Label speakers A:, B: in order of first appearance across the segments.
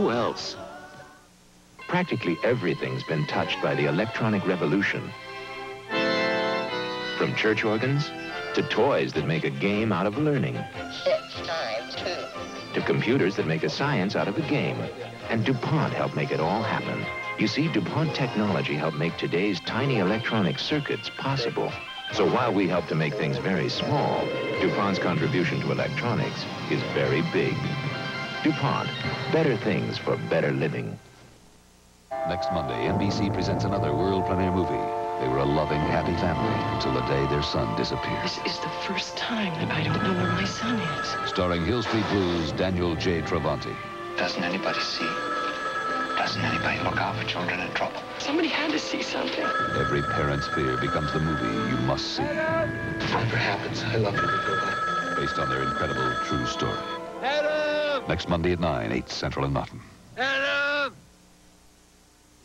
A: else.
B: Practically everything's been touched by the electronic revolution. From church organs to toys that make a game out of learning.
C: Six times two.
B: To computers that make a science out of a game. And DuPont helped make it all happen. You see, DuPont technology helped make today's tiny electronic circuits possible. So while we help to make things very small, DuPont's contribution to electronics is very big. DuPont, better things for better living.
D: Next Monday, NBC presents another world premiere movie. They were a loving, happy family until the day their son disappeared.
E: This is the first time that I don't know where my son is.
D: Starring Hill Street Blues' Daniel J. Travanti.
F: Doesn't anybody see? Doesn't anybody look out for children in trouble?
E: Somebody had to see something.
D: Every parent's fear becomes the movie you must see.
F: Whatever happens, I love you before
D: Based on their incredible true story.
G: Adam!
D: Next Monday at 9, 8 Central and Mountain.
G: Adam!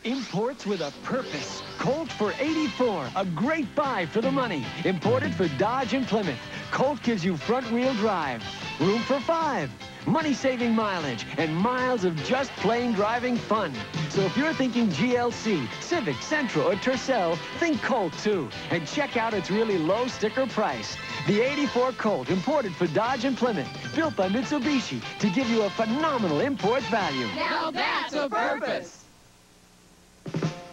H: Imports with a purpose. Colt for 84. A great buy for the money. Imported for Dodge and Plymouth. Colt gives you front-wheel drive. Room for five. Money-saving mileage. And miles of just plain driving fun. So if you're thinking GLC, Civic, Sentra, or Tercel, think Colt too. And check out its really low sticker price. The 84 Colt, imported for Dodge and Plymouth. Built by Mitsubishi to give you a phenomenal import value.
I: Now that's a purpose.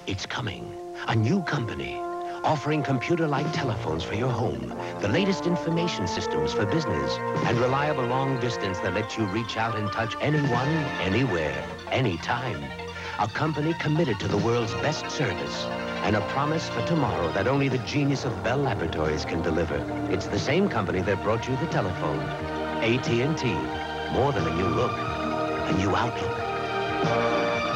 J: It's coming. A new company offering computer-like telephones for your home, the latest information systems for business, and reliable long distance that lets you reach out and touch anyone, anywhere, anytime. A company committed to the world's best service and a promise for tomorrow that only the genius of Bell Laboratories can deliver. It's the same company that brought you the telephone. AT&T. More than a new look, a new outlook.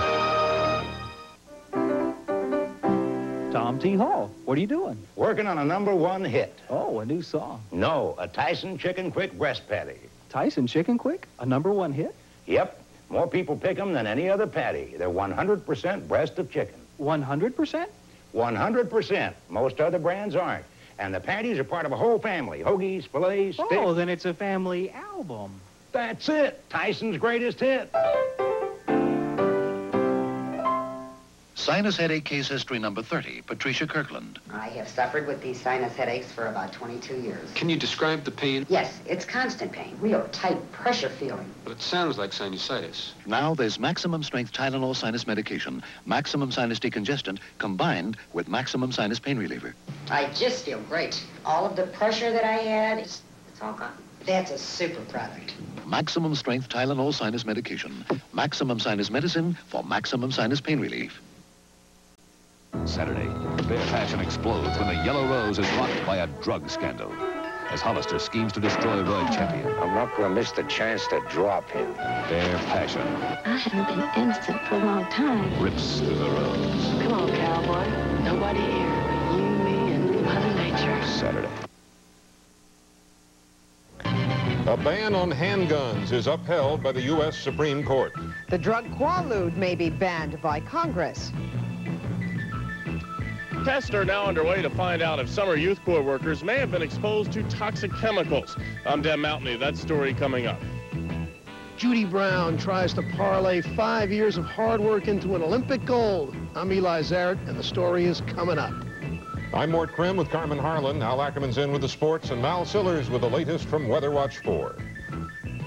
K: Tom T. Hall, what are you doing?
L: Working on a number one hit.
K: Oh, a new song.
L: No, a Tyson Chicken Quick breast patty.
K: Tyson Chicken Quick? A number one hit?
L: Yep. More people pick them than any other patty. They're 100% breast of chicken.
K: 100%?
L: 100%. Most other brands aren't. And the patties are part of a whole family. Hoagies, fillets, oh, sticks.
K: Oh, then it's a family album.
L: That's it. Tyson's greatest hit.
M: Sinus headache case history number 30, Patricia Kirkland.
C: I have suffered with these sinus headaches for about 22 years.
N: Can you describe the pain?
C: Yes, it's constant pain. Real tight pressure feeling.
N: But it sounds like sinusitis.
M: Now there's maximum strength Tylenol sinus medication, maximum sinus decongestant, combined with maximum sinus pain reliever.
C: I just feel great. All of the pressure that I had, it's, it's all gone. That's a super product.
M: Maximum strength Tylenol sinus medication, maximum sinus medicine for maximum sinus pain relief.
D: Saturday, Bare Passion explodes when the Yellow Rose is rocked by a drug scandal. As Hollister schemes to destroy Roy Champion.
L: I'm not going to miss the chance to drop him.
D: Bare Passion
O: I haven't been innocent for a long time.
D: rips through the rose.
E: Come on, cowboy. Nobody here but you, me, and Mother Nature.
D: Saturday.
P: A ban on handguns is upheld by the U.S. Supreme Court.
Q: The drug Quaalude may be banned by Congress.
R: Tests are now underway to find out if summer youth corps workers may have been exposed to toxic chemicals. I'm Dan Mountain. That story coming up.
S: Judi Brown tries to parlay five years of hard work into an Olympic gold. I'm Eli Zaret, and the story is coming up.
P: I'm Mort Crim with Carmen Harlan. Al Ackerman's in with the sports, and Mal Sillars with the latest from Weather Watch 4.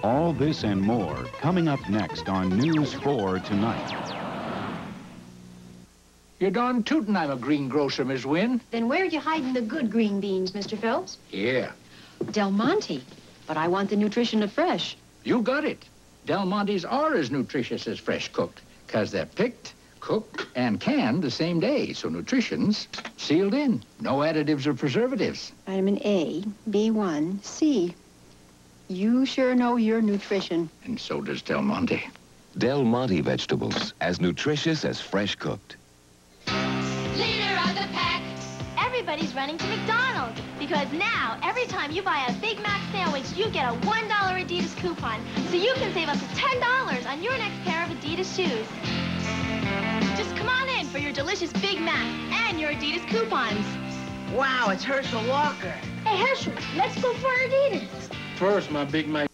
T: All this and more coming up next on News 4 Tonight.
F: You're darn tootin' I'm a greengrocer, Miss Wynne.
C: Then where are you hiding the good green beans, Mr. Phelps?
F: Yeah,
C: Del Monte. But I want the nutrition of fresh.
F: you got it. Del Montes are as nutritious as fresh cooked, 'cause they're picked, cooked, and canned the same day, so nutrition's sealed in. No additives or preservatives.
C: Vitamin A, B1, C. You sure know your nutrition.
F: And so does Del Monte.
U: Del Monte vegetables, as nutritious as fresh cooked.
V: Leader of the pack. Everybody's running to McDonald's because now every time you buy a Big Mac sandwich, you get a $1 Adidas coupon. So you can save up to $10 on your next pair of Adidas shoes. Just come on in for your delicious Big Mac and your Adidas coupons.
W: Wow, it's Herschel Walker.
V: Hey, Herschel, let's go for Adidas.
R: First, my Big Mac